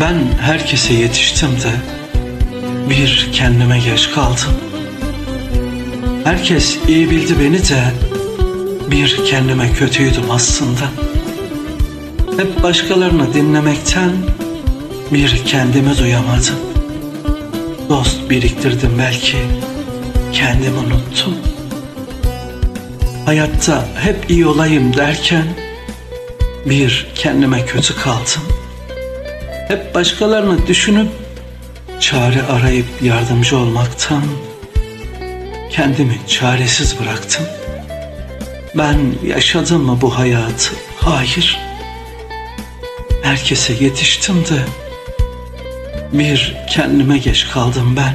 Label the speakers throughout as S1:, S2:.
S1: Ben herkese yetiştim de bir kendime geç kaldım. Herkes iyi bildi beni de bir kendime kötüydüm aslında. Hep başkalarını dinlemekten bir kendimi duyamadım. Dost biriktirdim belki kendimi unuttum. Hayatta hep iyi olayım derken bir kendime kötü kaldım. Hep başkalarını düşünüp çare arayıp yardımcı olmaktan kendimi çaresiz bıraktım. Ben yaşadım mı bu hayatı? Hayır. Herkese yetiştim de bir kendime geç kaldım ben.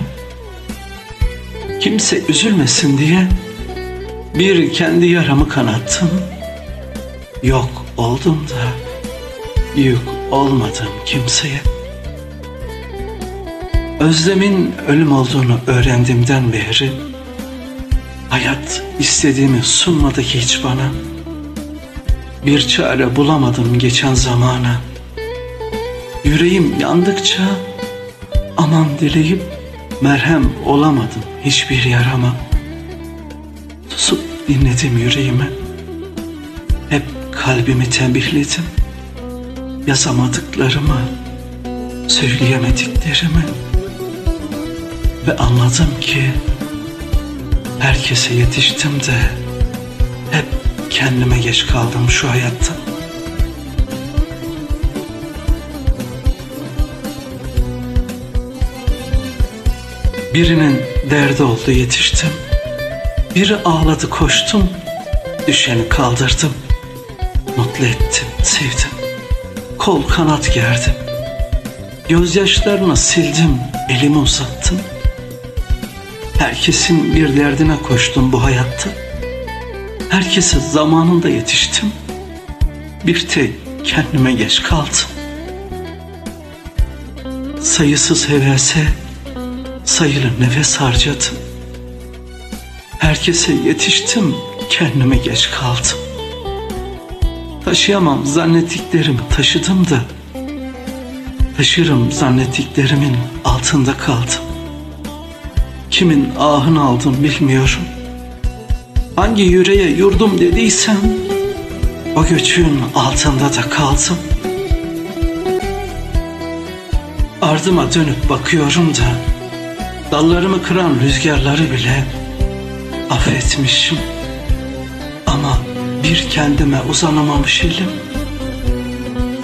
S1: Kimse üzülmesin diye bir kendi yaramı kanattım. Yok oldum da yük olmadım kimseye. Özlemin ölüm olduğunu öğrendimden beri hayat istediğimi sunmadı ki hiç bana. Bir çare bulamadım geçen zamana. Yüreğim yandıkça aman dileyip merhem olamadım hiçbir yarama. Susup dinledim yüreğime. Hep kalbimi tembihledim. Yazamadıklarımı, söyleyemediklerimi. Ve anladım ki herkese yetiştim de hep kendime geç kaldım şu hayatta. Birinin derdi oldu yetiştim. Biri ağladı koştum, düşeni kaldırdım. Mutlu ettim, sevdim. Kol kanat gerdim. Gözyaşlarını sildim, elimi uzattım. Herkesin bir derdine koştum bu hayatta. Herkese zamanında yetiştim. Bir tek kendime geç kaldım. Sayısız hevese, sayılı nefes harcadım. Herkese yetiştim, kendime geç kaldım. Taşıyamam zannettiklerimi taşıdım da Taşırım zannettiklerimin altında kaldım. Kimin ahını aldım bilmiyorum. Hangi yüreğe yurdum dediysem o göçün altında da kaldım. Ardıma dönüp bakıyorum da dallarımı kıran rüzgarları bile affetmişim. Ama bir kendime uzanamamış elim.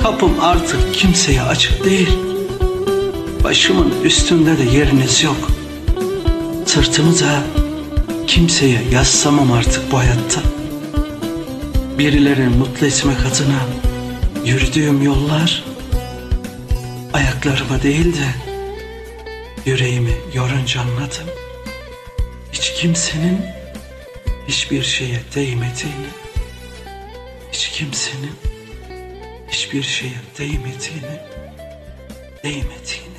S1: Kapım artık kimseye açık değil. Başımın üstünde de yeriniz yok. Sırtımı da kimseye yaslamam artık bu hayatta. Birilerini mutlu etmek adına yürüdüğüm yollar ayaklarıma değil de yüreğimi yorunca anladım. Hiç kimsenin hiçbir şeye değmediğini, hiç kimsenin hiçbir şeye değmediğini, değmediğini.